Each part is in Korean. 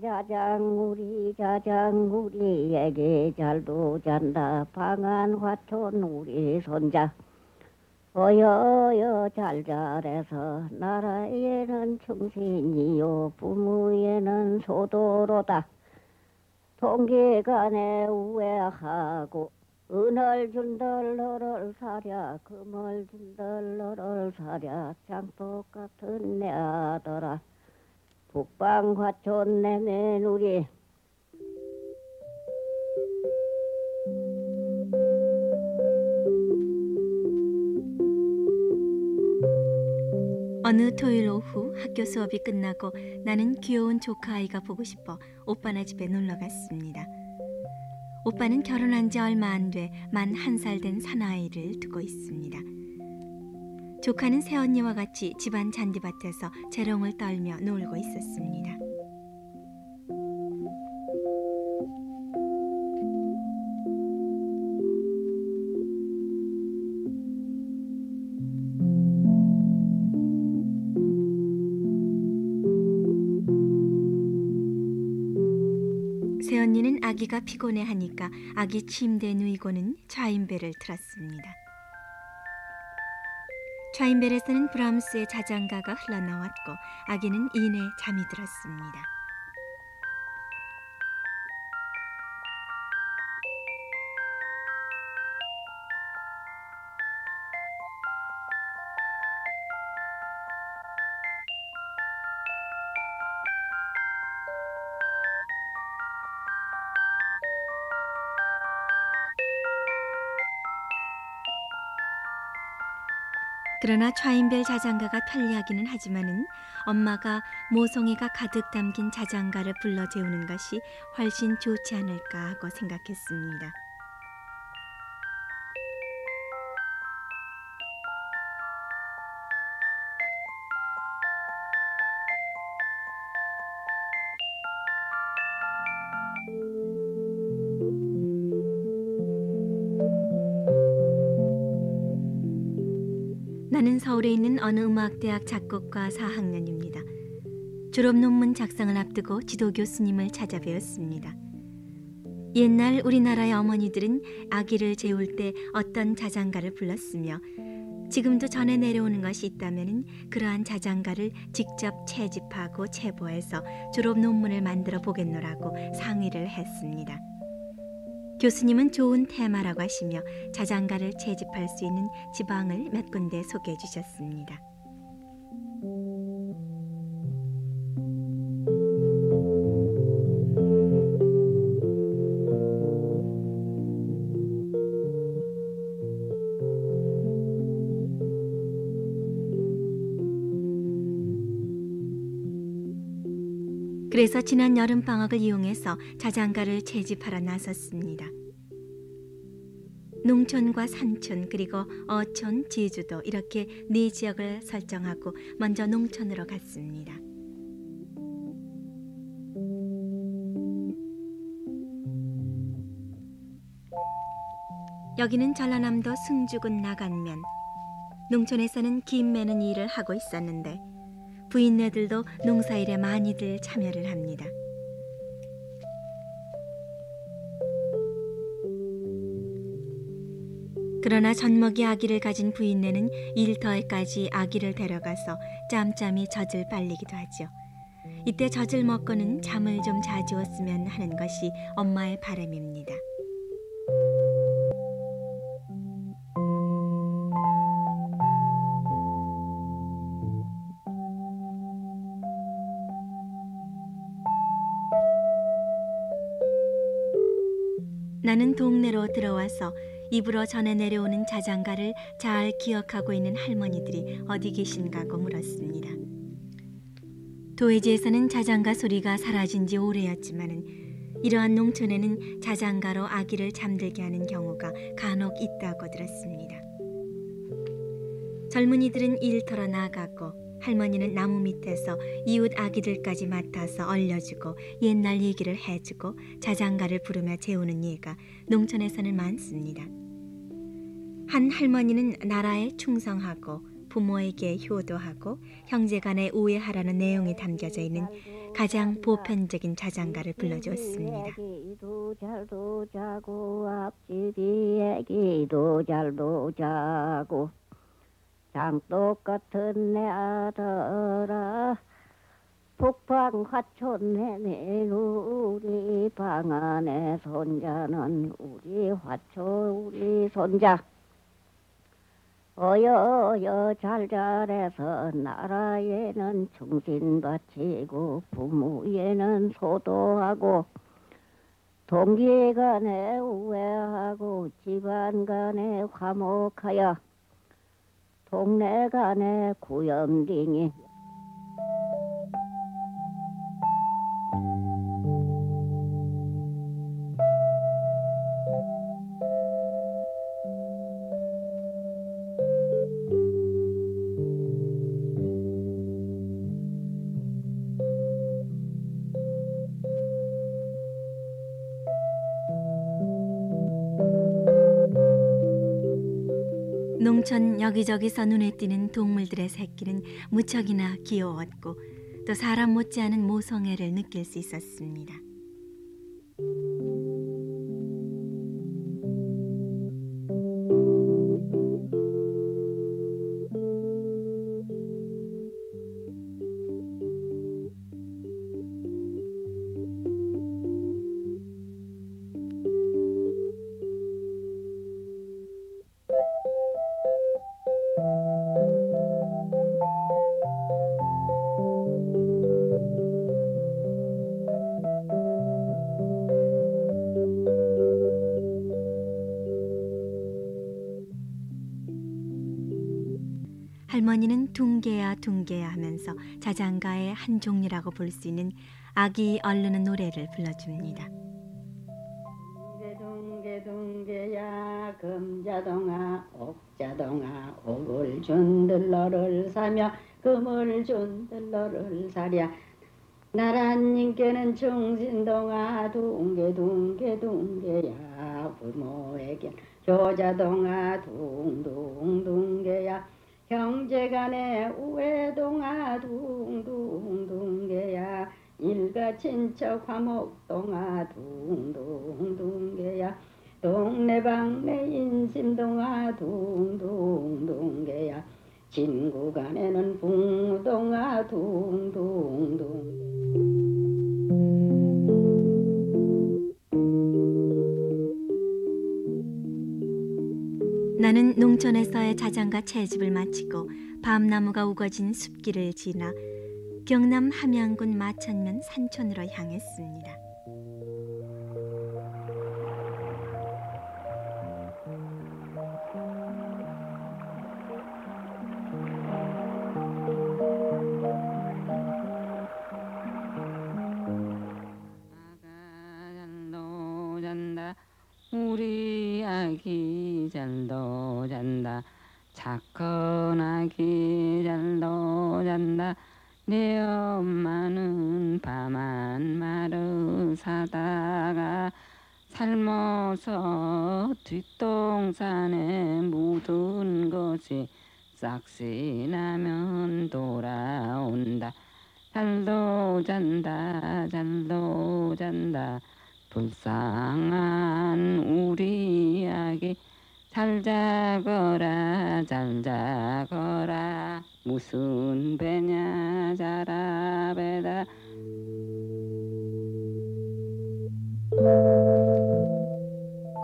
자장 우리 자장 우리에게 잘도 잔다. 방안 화촌 우리 손자. 어여여 잘 잘해서 나라에는 충신이요 부모에는 소도로다. 동기간에 우애하고 은을 준들 너를 사랴 금을 준들 너를 사랴. 장독 같은 내 아들아 북방화촌 내 며느리 어느 토요일 오후 학교 수업이 끝나고 나는 귀여운 조카 아이가 보고 싶어 오빠네 집에 놀러 갔습니다. 오빠는 결혼한 지 얼마 안 돼 만 한 살 된 사나이를 두고 있습니다. 조카는 새언니와 같이 집안 잔디밭에서 재롱을 떨며 놀고 있었습니다. 새언니는 아기가 피곤해 하니까 아기 침대에 누이고는 좌인벨을 틀었습니다. 좌인벨에서는 브람스의 자장가가 흘러나왔고 아기는 이내 잠이 들었습니다. 그러나 좌인벨 자장가가 편리하기는 하지만은 엄마가 모송이가 가득 담긴 자장가를 불러 재우는 것이 훨씬 좋지 않을까 하고 생각했습니다. 서울에 있는 어느 음악대학 작곡과 4학년입니다. 졸업 논문 작성을 앞두고 지도 교수님을 찾아뵈었습니다. 옛날 우리나라의 어머니들은 아기를 재울 때 어떤 자장가를 불렀으며 지금도 전해 내려오는 것이 있다면 그러한 자장가를 직접 채집하고 체보해서 졸업 논문을 만들어 보겠노라고 상의를 했습니다. 교수님은 좋은 테마라고 하시며 자장가를 채집할 수 있는 지방을 몇 군데 소개해 주셨습니다. 그래서 지난 여름 방학을 이용해서 자장가를 채집하러 나섰습니다. 농촌과 산촌 그리고 어촌, 제주도 이렇게 네 지역을 설정하고 먼저 농촌으로 갔습니다. 여기는 전라남도 승주군 나간면 농촌에서는 김 매는 일을 하고 있었는데 부인네들도 농사일에 많이들 참여를 합니다. 그러나 젖먹이 아기를 가진 부인네는 일터에까지 아기를 데려가서 짬짬이 젖을 빨리기도 하죠. 이때 젖을 먹고는 잠을 좀 자주었으면 하는 것이 엄마의 바람입니다. 나는 동네로 들어와서 입으로 전해 내려오는 자장가를 잘 기억하고 있는 할머니들이 어디 계신가고 물었습니다. 도해지에서는 자장가 소리가 사라진 지 오래였지만은 이러한 농촌에는 자장가로 아기를 잠들게 하는 경우가 간혹 있다고 들었습니다. 젊은이들은 일터로 나가고 할머니는 나무 밑에서 이웃 아기들까지 맡아서 얼려주고 옛날 얘기를 해주고 자장가를 부르며 재우는 예가 농촌에서는 많습니다. 한 할머니는 나라에 충성하고 부모에게 효도하고 형제 간에 우애하라는 내용이 담겨져 있는 가장 보편적인 자장가를 불러주었습니다. 장 똑같은 내 아들아 북방 화촌 내내 우리 방 안에 손자는 우리 화초 우리 손자. 어여여 잘 잘해서 나라에는 충신 바치고 부모에는 소도하고 동기 간에 우애하고 집안 간에 화목하여 동네 간에 구염딩이 농촌 여기저기서 눈에 띄는 동물들의 새끼는 무척이나 귀여웠고 또 사람 못지않은 모성애를 느낄 수 있었습니다. 할머니는 둥개야 둥개야 하면서 자장가의 한 종류라고 볼 수 있는 아기 얼르는 노래를 불러줍니다. 둥개 둥개둥개야 금자동아 옥자동아 옥을 준 들러를 사며 금을 준 들러를 사랴. 나라님께는 충신동아 둥개 둥개 둥개야. 부모에겐 효자동아 둥둥 둥개야 형제간에 우애동아 둥둥둥개야. 일가 친척 화목동아 둥둥둥개야. 동네방네 인심동아 둥둥둥개야. 진구간에는 붕동아 둥둥둥 나는 농촌에서의 자장가 채집을 마치고 밤나무가 우거진 숲길을 지나 경남 함양군 마천면 산촌으로 향했습니다. 착한 아기 잘도 잔다. 내 엄마는 밤한 마루 사다가 삶아서 뒷동산에 묻은 것이 싹시 나면 돌아온다. 잘도 잔다 잘도 잔다. 불쌍한 우리 잘 자거라 잘 자거라 무슨 배냐 자라 배다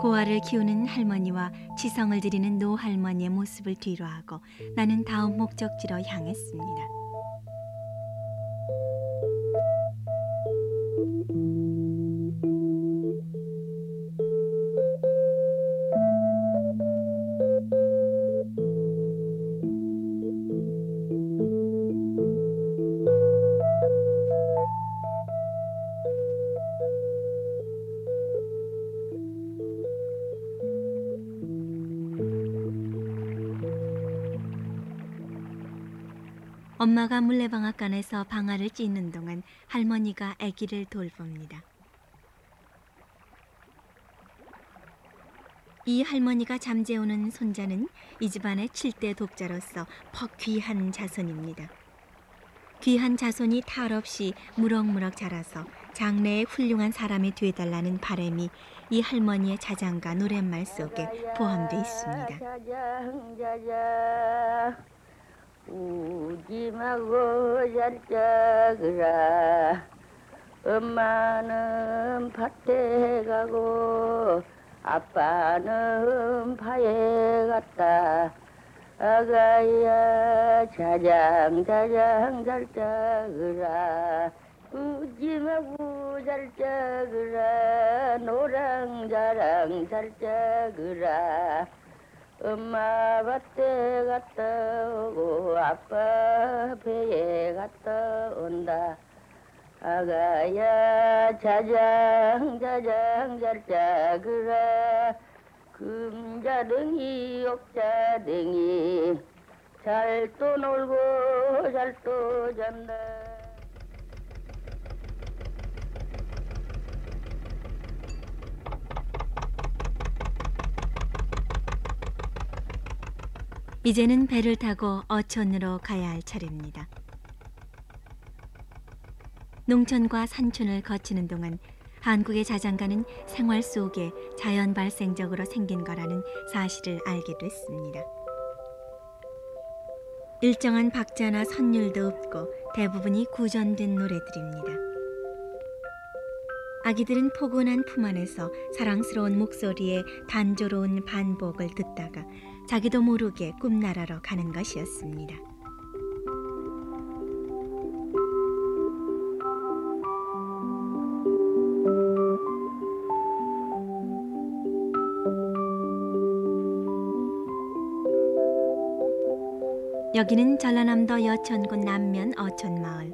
고아를 키우는 할머니와 치성을 드리는 노할머니의 모습을 뒤로하고 나는 다음 목적지로 향했습니다. 엄마가 물레방앗간에서 방아를 찧는 동안 할머니가 아기를 돌봅니다. 이 할머니가 잠재우는 손자는 이 집안의 칠대 독자로서 퍽 귀한 자손입니다. 귀한 자손이 탈 없이 무럭무럭 자라서 장래에 훌륭한 사람이 되달라는 바람이 이 할머니의 자장가 노랫말 속에 포함되어 있습니다. 우지 마고 잘 자그라. 엄마는 밭에 가고 아빠는 파에 갔다. 아가야 자장 자장 잘 자그라. 우지 마고 잘 자그라. 노랑 자랑 잘 자그라 엄마 밭에 갔다 오고 아빠 배에 갔다 온다. 아가야 자장 자장 잘 자 그라. 금자등이 옥자등이 잘 또 놀고 잘 또 잔다 이제는 배를 타고 어촌으로 가야 할 차례입니다. 농촌과 산촌을 거치는 동안 한국의 자장가는 생활 속에 자연 발생적으로 생긴 거라는 사실을 알게 됐습니다. 일정한 박자나 선율도 없고 대부분이 구전된 노래들입니다. 아기들은 포근한 품 안에서 사랑스러운 목소리에 단조로운 반복을 듣다가 자기도 모르게 꿈나라로 가는 것이었습니다. 여기는 전라남도 여천군 남면 어촌마을.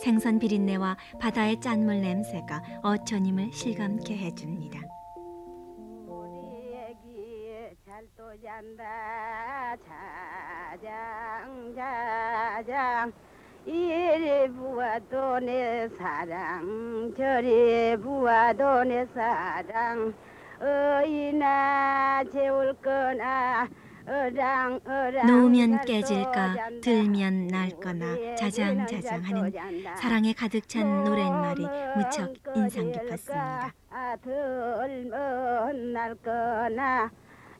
생선 비린내와 바다의 짠물 냄새가 어촌임을 실감케 해줍니다. 잔다 자장 자장 이리 부어도 내 사랑 저리 부어도 내 사랑 어이나 재울 거나 놓으면 깨질까. 들면 날거나 자장자장하는. 사랑에 가득 찬 노랫말이 무척 인상 깊었습니다.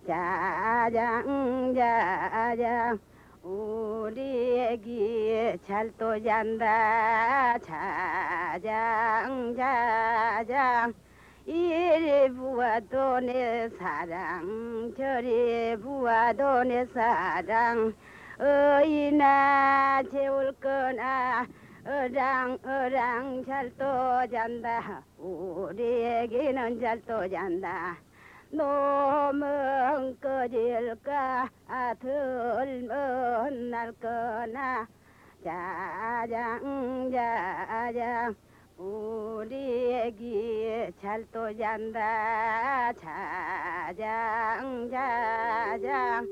자장 자장. 우리 애기 잘 또 잔다. 자장 자장. 이리 부어도 내 사랑 저리 부어도 내 사랑. 어이나 재울 거나 어랑 어랑 잘 또 잔다. 우리 애기는 잘 또 잔다 놈은 꺼질까? 아, 들면 날 거나 자장 자장 우리 애기 잘 또 잔다. 자장 자장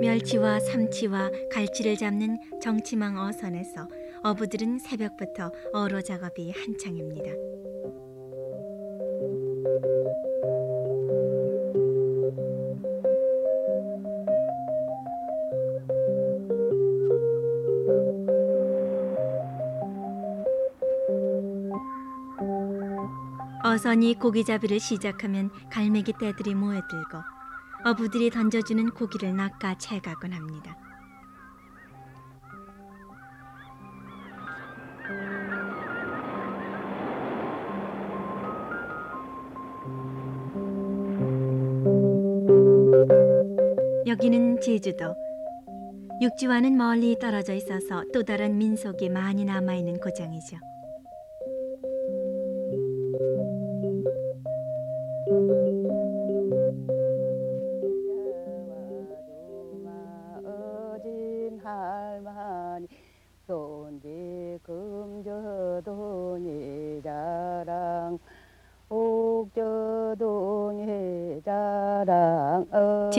멸치와 삼치와 갈치를 잡는 정치망 어선에서 어부들은 새벽부터 어로 작업이 한창입니다. 어선이 고기잡이를 시작하면 갈매기 떼들이 모여들고 어부들이 던져주는 고기를 낚아 채가곤 합니다. 여기는 제주도. 육지와는 멀리 떨어져 있어서 또 다른 민속이 많이 남아있는 고장이죠.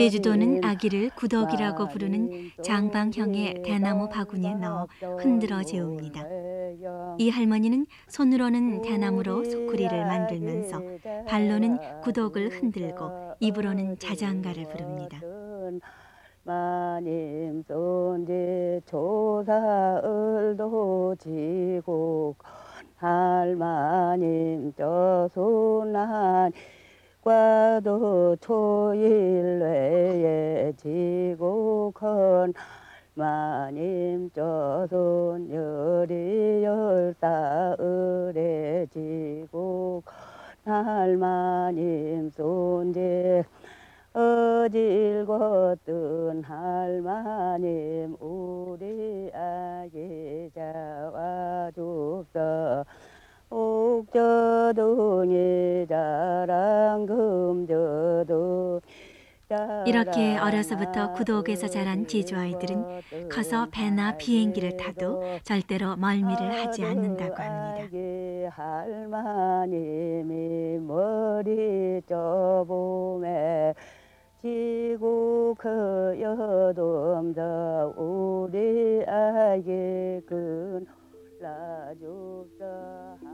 제주도는 아기를 구덕이라고 부르는 장방형의 대나무 바구니에 넣어 흔들어 재웁니다. 이 할머니는 손으로는 대나무로 소쿠리를 만들면서 발로는 구덕을 흔들고 입으로는 자장가를 부릅니다. 마님 손제 조사을도 지고 할마님 저순한 과도 초일외에 지고 건 마님 저손 열이 열사 을에 지고 할마님 손제 어딜 걷든 할마님 우리 아기 잡아줍서 옥 자랑 이렇게 어려서부터 구독에서 자란 제주 아이들은 커서 배나 비행기를 타도 절대로 멀미를 하지 않는다고 합니다. 할마님이 머리 쪄봄에 지구 그 여돔자 우리 아기 그 라줍자 사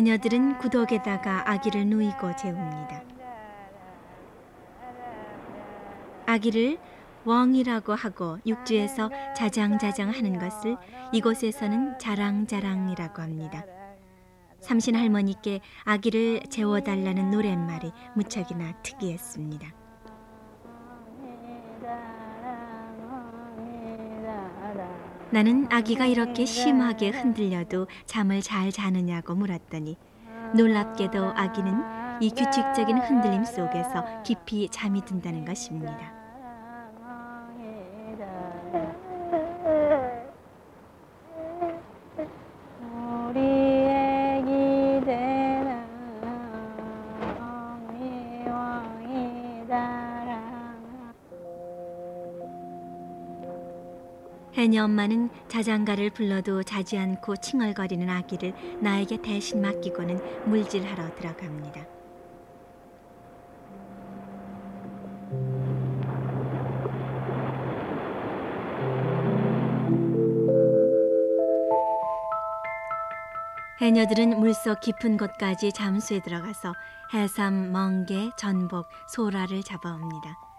해녀들은 구덕에다가 아기를 누이고 재웁니다. 아기를 웡이라고 하고 육지에서 자장자장 하는 것을 이곳에서는 자랑자랑이라고 합니다. 삼신 할머니께 아기를 재워달라는 노랫말이 무척이나 특이했습니다. 나는 아기가 이렇게 심하게 흔들려도 잠을 잘 자느냐고 물었더니 놀랍게도 아기는 이 규칙적인 흔들림 속에서 깊이 잠이 든다는 것입니다. 해녀 엄마는 자장가를 불러도 자지 않고 칭얼거리는 아기를 나에게 대신 맡기고는 물질하러 들어갑니다. 해녀들은 물속 깊은 곳까지 잠수에 들어가서 해삼, 멍게, 전복, 소라를 잡아옵니다.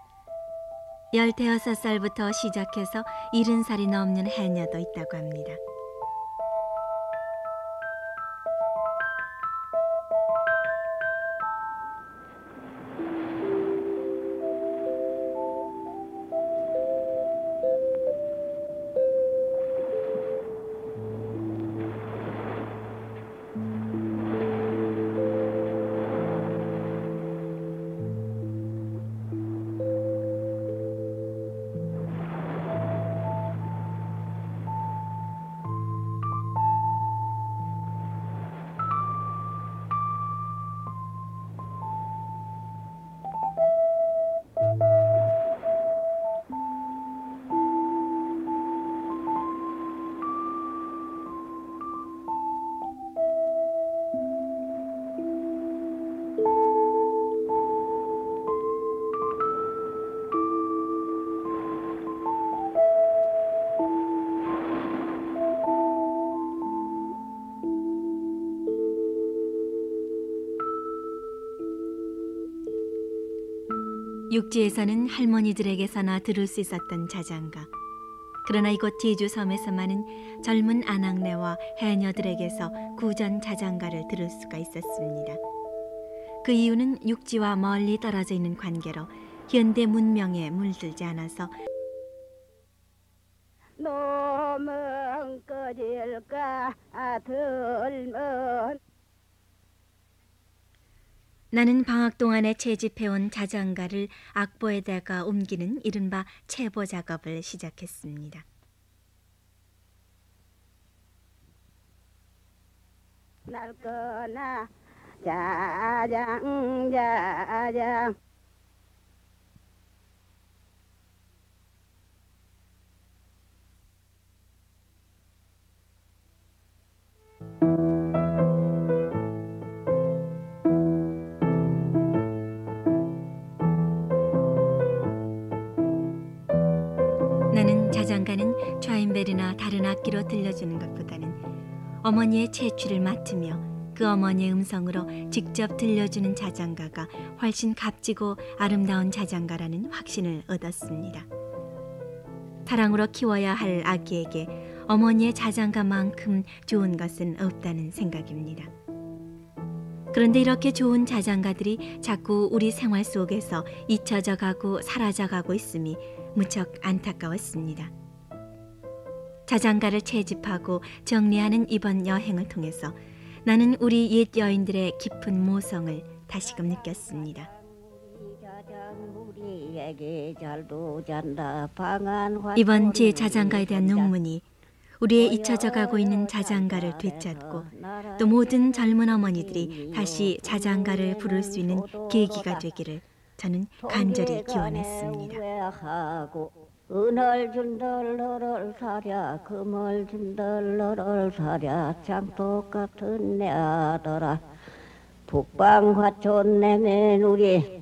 열대여섯 살부터 시작해서 일흔 살이 넘는 해녀도 있다고 합니다. 육지에서는 할머니들에게서나 들을 수 있었던 자장가. 그러나 이곳 제주 섬에서만은 젊은 아낙네와 해녀들에게서 구전 자장가를 들을 수가 있었습니다. 그 이유는 육지와 멀리 떨어져 있는 관계로 현대 문명에 물들지 않아서 놈은 꺼질까 들면 나는 방학 동안에 채집해온 자장가를 악보에다가 옮기는 이른바 채보 작업을 시작했습니다. 날 거나 자장 자장 다른 악기로 들려주는 것보다는 어머니의 채취를 맡으며 그 어머니의 음성으로 직접 들려주는 자장가가 훨씬 값지고 아름다운 자장가라는 확신을 얻었습니다. 사랑으로 키워야 할 아기에게 어머니의 자장가만큼 좋은 것은 없다는 생각입니다. 그런데 이렇게 좋은 자장가들이 자꾸 우리 생활 속에서 잊혀져 가고 사라져 가고 있음이 무척 안타까웠습니다. 자장가를 채집하고 정리하는 이번 여행을 통해서 나는 우리 옛 여인들의 깊은 모성을 다시금 느꼈습니다. 이번 제 자장가에 대한 논문이 우리의 잊혀져 가고 있는 자장가를 되찾고 또 모든 젊은 어머니들이 다시 자장가를 부를 수 있는 계기가 되기를 저는 간절히 기원했습니다. 은을 준들 너를 사랴 금을 준들 너를 사랴 참 똑같은 내 아들아. 북방 화촌 내매누리